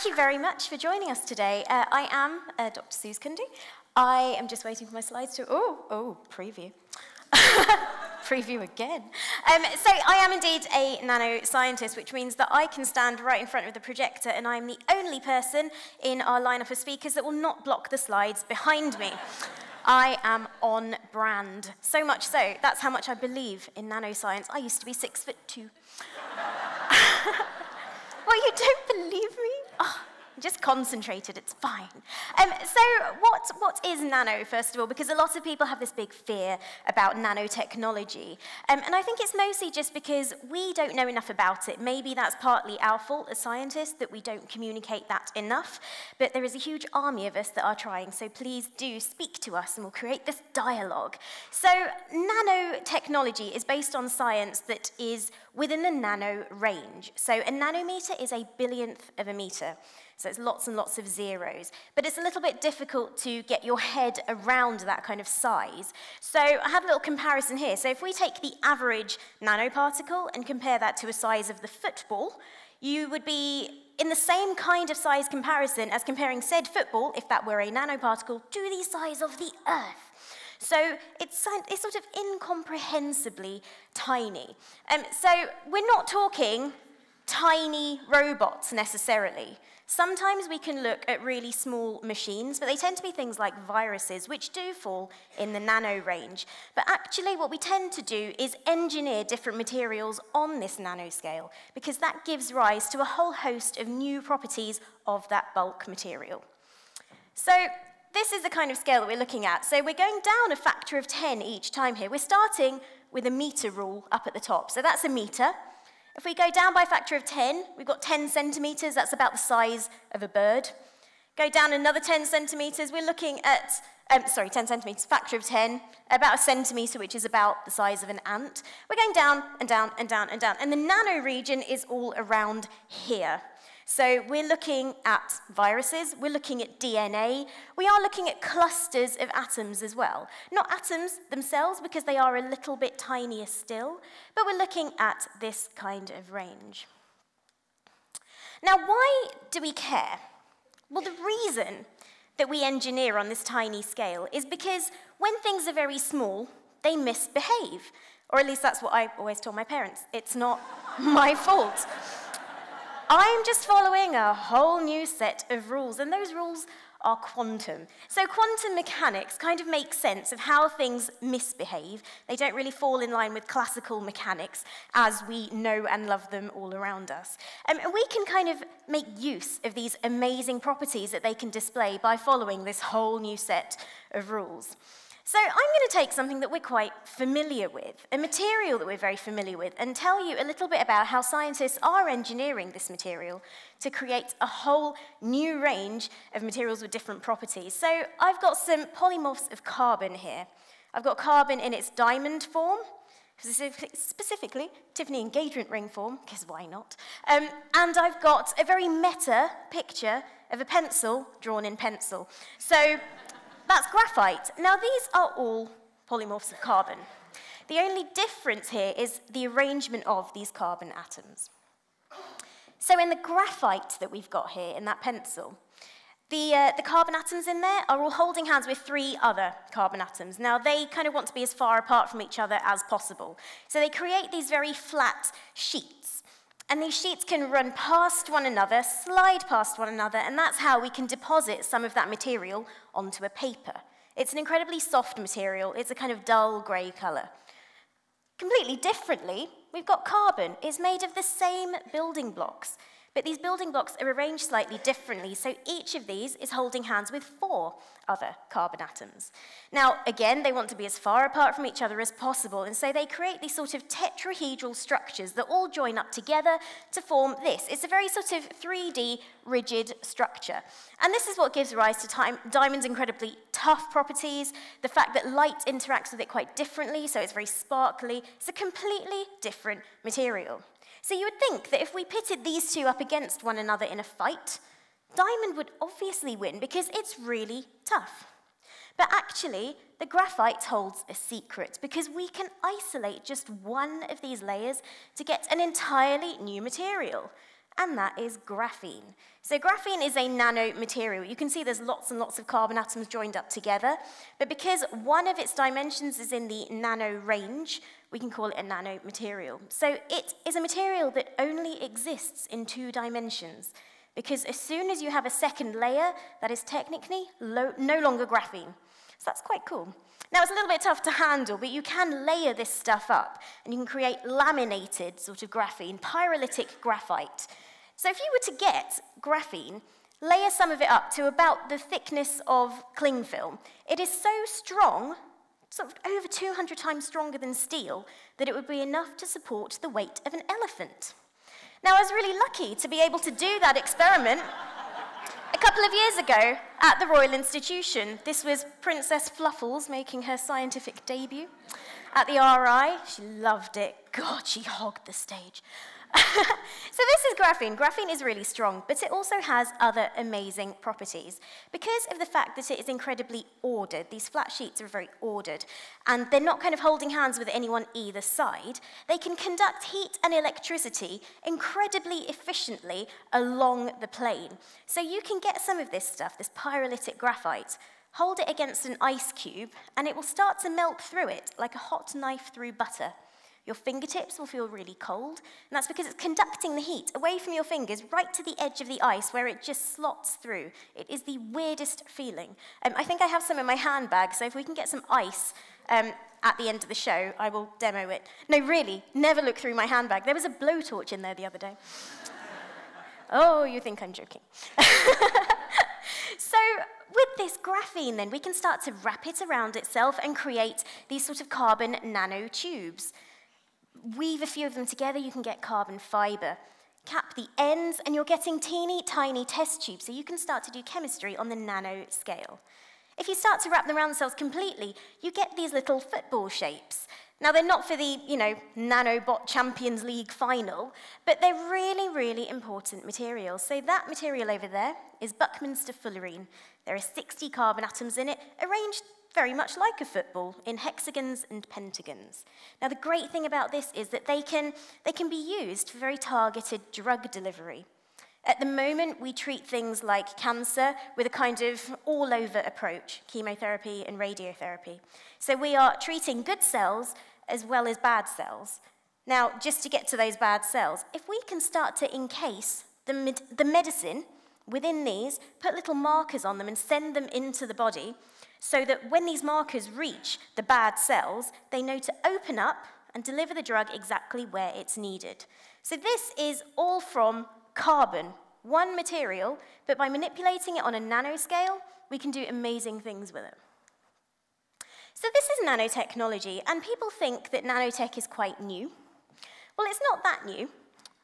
thank you very much for joining us today. Uh, I am uh, Dr. Suze Kundu. I am just waiting for my slides to, oh, oh, preview. preview again. Um, so I am indeed a nanoscientist, which means that I can stand right in front of the projector, and I'm the only person in our lineup of speakers that will not block the slides behind me. I am on brand. So much so, that's how much I believe in nanoscience. I used to be six foot two. well, you don't believe me? Oh, just concentrated, it's fine. Um, so what, what is nano, first of all? Because a lot of people have this big fear about nanotechnology. Um, and I think it's mostly just because we don't know enough about it. Maybe that's partly our fault as scientists, that we don't communicate that enough. But there is a huge army of us that are trying, so please do speak to us and we'll create this dialogue. So nanotechnology is based on science that is within the nano range. So a nanometer is a billionth of a meter. So it's lots and lots of zeros. But it's a little bit difficult to get your head around that kind of size. So I have a little comparison here. So if we take the average nanoparticle and compare that to a size of the football, you would be in the same kind of size comparison as comparing said football, if that were a nanoparticle, to the size of the Earth. So it's, it's sort of incomprehensibly tiny. Um, so we're not talking tiny robots necessarily. Sometimes we can look at really small machines, but they tend to be things like viruses, which do fall in the nano range. But actually, what we tend to do is engineer different materials on this nanoscale, because that gives rise to a whole host of new properties of that bulk material. So this is the kind of scale that we're looking at. So we're going down a factor of 10 each time here. We're starting with a meter rule up at the top. So that's a meter. If we go down by a factor of 10, we've got 10 centimetres, that's about the size of a bird. Go down another 10 centimetres, we're looking at, um, sorry, 10 centimetres, factor of 10, about a centimetre, which is about the size of an ant. We're going down and down and down and down, and the nano region is all around here. So we're looking at viruses, we're looking at DNA, we are looking at clusters of atoms as well. Not atoms themselves, because they are a little bit tinier still, but we're looking at this kind of range. Now, why do we care? Well, the reason that we engineer on this tiny scale is because when things are very small, they misbehave. Or at least that's what I always told my parents. It's not my fault. I'm just following a whole new set of rules, and those rules are quantum. So quantum mechanics kind of makes sense of how things misbehave. They don't really fall in line with classical mechanics as we know and love them all around us. Um, and we can kind of make use of these amazing properties that they can display by following this whole new set of rules. So I'm going to take something that we're quite familiar with, a material that we're very familiar with, and tell you a little bit about how scientists are engineering this material to create a whole new range of materials with different properties. So I've got some polymorphs of carbon here. I've got carbon in its diamond form, specifically Tiffany engagement ring form, because why not? Um, and I've got a very meta picture of a pencil drawn in pencil. So that's graphite. Now, these are all polymorphs of carbon. The only difference here is the arrangement of these carbon atoms. So in the graphite that we've got here in that pencil, the, uh, the carbon atoms in there are all holding hands with three other carbon atoms. Now, they kind of want to be as far apart from each other as possible. So they create these very flat sheets. And these sheets can run past one another, slide past one another, and that's how we can deposit some of that material onto a paper. It's an incredibly soft material. It's a kind of dull grey colour. Completely differently, we've got carbon. It's made of the same building blocks. But these building blocks are arranged slightly differently, so each of these is holding hands with four other carbon atoms. Now, again, they want to be as far apart from each other as possible, and so they create these sort of tetrahedral structures that all join up together to form this. It's a very sort of 3D rigid structure. And this is what gives rise to diamond's incredibly tough properties, the fact that light interacts with it quite differently, so it's very sparkly. It's a completely different material. So you would think that if we pitted these two up against one another in a fight, diamond would obviously win because it's really tough. But actually, the graphite holds a secret because we can isolate just one of these layers to get an entirely new material. And that is graphene. So graphene is a nano material. You can see there's lots and lots of carbon atoms joined up together, but because one of its dimensions is in the nano range, we can call it a nano material. So it is a material that only exists in two dimensions, because as soon as you have a second layer, that is technically no longer graphene. So that's quite cool. Now, it's a little bit tough to handle, but you can layer this stuff up, and you can create laminated sort of graphene, pyrolytic graphite. So if you were to get graphene, layer some of it up to about the thickness of cling film, it is so strong, sort of over 200 times stronger than steel, that it would be enough to support the weight of an elephant. Now, I was really lucky to be able to do that experiment a couple of years ago at the Royal Institution. This was Princess Fluffles making her scientific debut at the RI. She loved it. God, she hogged the stage. so this is graphene. Graphene is really strong, but it also has other amazing properties. Because of the fact that it is incredibly ordered, these flat sheets are very ordered, and they're not kind of holding hands with anyone either side, they can conduct heat and electricity incredibly efficiently along the plane. So you can get some of this stuff, this pyrolytic graphite, hold it against an ice cube, and it will start to melt through it like a hot knife through butter. Your fingertips will feel really cold, and that's because it's conducting the heat away from your fingers right to the edge of the ice where it just slots through. It is the weirdest feeling. Um, I think I have some in my handbag, so if we can get some ice um, at the end of the show, I will demo it. No, really, never look through my handbag. There was a blowtorch in there the other day. oh, you think I'm joking. so, with this graphene, then, we can start to wrap it around itself and create these sort of carbon nanotubes weave a few of them together, you can get carbon fiber. Cap the ends, and you're getting teeny tiny test tubes, so you can start to do chemistry on the nano scale. If you start to wrap them around the cells completely, you get these little football shapes. Now, they're not for the, you know, nanobot Champions League final, but they're really, really important materials. So that material over there is Buckminster fullerene. There are 60 carbon atoms in it, arranged very much like a football in hexagons and pentagons. Now, the great thing about this is that they can, they can be used for very targeted drug delivery. At the moment, we treat things like cancer with a kind of all over approach chemotherapy and radiotherapy. So, we are treating good cells as well as bad cells. Now, just to get to those bad cells, if we can start to encase the, med the medicine within these, put little markers on them, and send them into the body, so that when these markers reach the bad cells, they know to open up and deliver the drug exactly where it's needed. So this is all from carbon, one material, but by manipulating it on a nanoscale, we can do amazing things with it. So this is nanotechnology, and people think that nanotech is quite new. Well, it's not that new.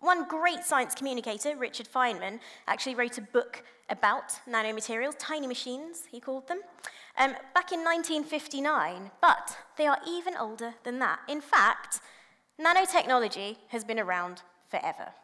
One great science communicator, Richard Feynman, actually wrote a book about nanomaterials, tiny machines, he called them um, back in 1959, but they are even older than that. In fact, nanotechnology has been around forever.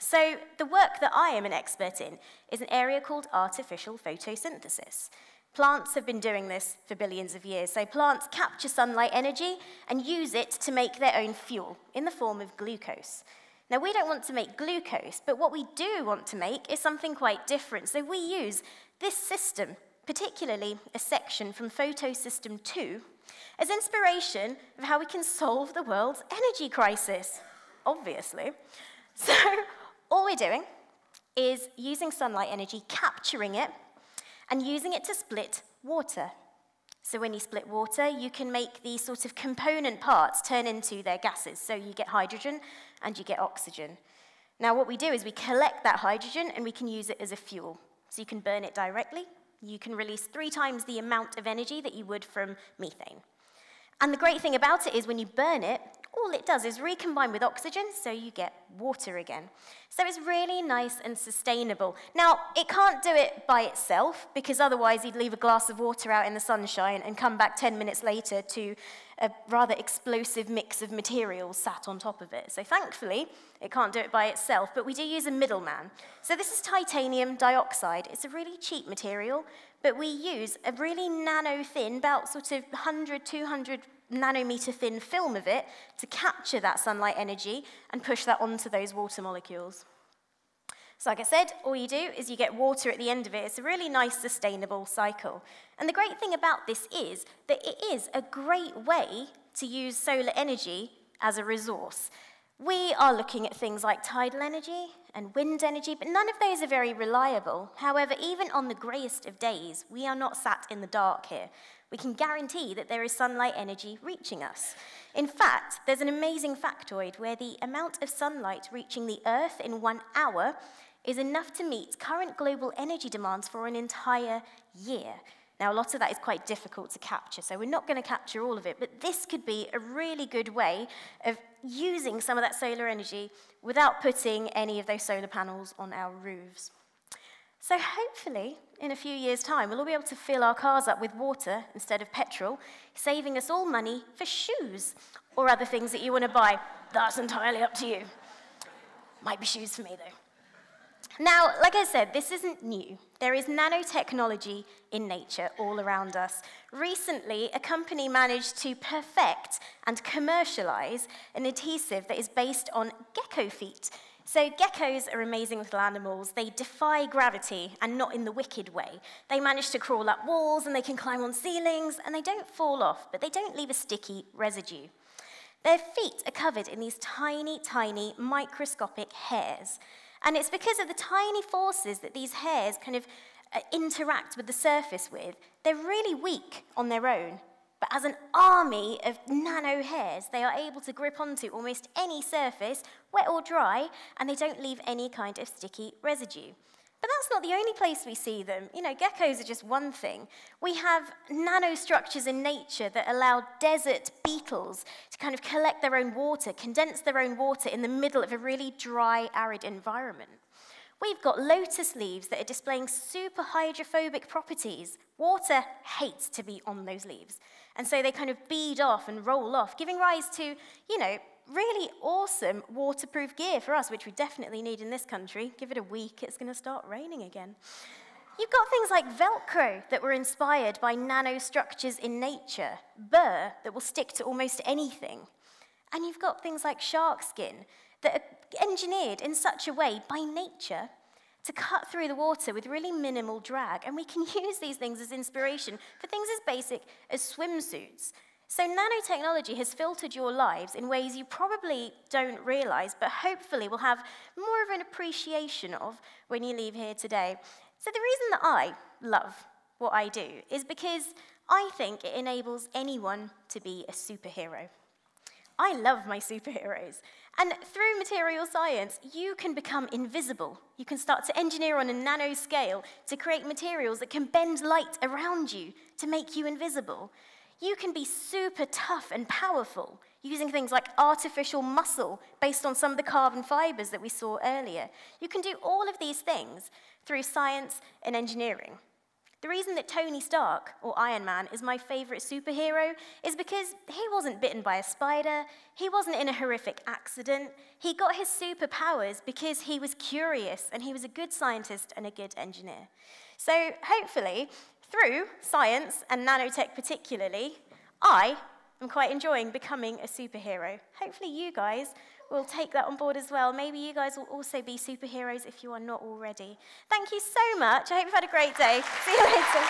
So the work that I am an expert in is an area called artificial photosynthesis. Plants have been doing this for billions of years. So plants capture sunlight energy and use it to make their own fuel in the form of glucose. Now, we don't want to make glucose, but what we do want to make is something quite different. So we use this system particularly a section from Photosystem 2, as inspiration of how we can solve the world's energy crisis, obviously. So all we're doing is using sunlight energy, capturing it, and using it to split water. So when you split water, you can make these sort of component parts turn into their gases. So you get hydrogen and you get oxygen. Now what we do is we collect that hydrogen and we can use it as a fuel. So you can burn it directly you can release three times the amount of energy that you would from methane. And the great thing about it is when you burn it, all it does is recombine with oxygen, so you get water again. So it's really nice and sustainable. Now, it can't do it by itself, because otherwise you'd leave a glass of water out in the sunshine and come back 10 minutes later to a rather explosive mix of materials sat on top of it. So thankfully, it can't do it by itself, but we do use a middleman. So this is titanium dioxide. It's a really cheap material, but we use a really nano thin, about sort of 100, 200 nanometer thin film of it to capture that sunlight energy and push that onto those water molecules. So like I said, all you do is you get water at the end of it. It's a really nice, sustainable cycle. And the great thing about this is that it is a great way to use solar energy as a resource. We are looking at things like tidal energy and wind energy, but none of those are very reliable. However, even on the greyest of days, we are not sat in the dark here. We can guarantee that there is sunlight energy reaching us. In fact, there's an amazing factoid where the amount of sunlight reaching the Earth in one hour is enough to meet current global energy demands for an entire year. Now, a lot of that is quite difficult to capture, so we're not going to capture all of it, but this could be a really good way of using some of that solar energy without putting any of those solar panels on our roofs. So hopefully, in a few years' time, we'll all be able to fill our cars up with water instead of petrol, saving us all money for shoes or other things that you want to buy. That's entirely up to you. Might be shoes for me, though. Now, like I said, this isn't new. There is nanotechnology in nature all around us. Recently, a company managed to perfect and commercialize an adhesive that is based on gecko feet. So, geckos are amazing little animals. They defy gravity and not in the wicked way. They manage to crawl up walls and they can climb on ceilings and they don't fall off, but they don't leave a sticky residue. Their feet are covered in these tiny, tiny microscopic hairs. And it's because of the tiny forces that these hairs kind of uh, interact with the surface with. They're really weak on their own. But as an army of nano hairs, they are able to grip onto almost any surface, wet or dry, and they don't leave any kind of sticky residue. But that's not the only place we see them. You know, geckos are just one thing. We have nanostructures in nature that allow desert beetles to kind of collect their own water, condense their own water in the middle of a really dry, arid environment. We've got lotus leaves that are displaying super hydrophobic properties. Water hates to be on those leaves. And so they kind of bead off and roll off, giving rise to, you know, really awesome waterproof gear for us, which we definitely need in this country. Give it a week, it's going to start raining again. You've got things like Velcro that were inspired by nanostructures in nature, burr that will stick to almost anything. And you've got things like shark skin that are engineered in such a way by nature to cut through the water with really minimal drag. And we can use these things as inspiration for things as basic as swimsuits so, nanotechnology has filtered your lives in ways you probably don't realize, but hopefully will have more of an appreciation of when you leave here today. So, the reason that I love what I do is because I think it enables anyone to be a superhero. I love my superheroes. And through material science, you can become invisible. You can start to engineer on a nano scale to create materials that can bend light around you to make you invisible you can be super tough and powerful using things like artificial muscle based on some of the carbon fibers that we saw earlier. You can do all of these things through science and engineering. The reason that Tony Stark, or Iron Man, is my favorite superhero is because he wasn't bitten by a spider, he wasn't in a horrific accident. He got his superpowers because he was curious and he was a good scientist and a good engineer. So hopefully, through science and nanotech particularly, I am quite enjoying becoming a superhero. Hopefully, you guys will take that on board as well. Maybe you guys will also be superheroes if you are not already. Thank you so much. I hope you've had a great day. See you later.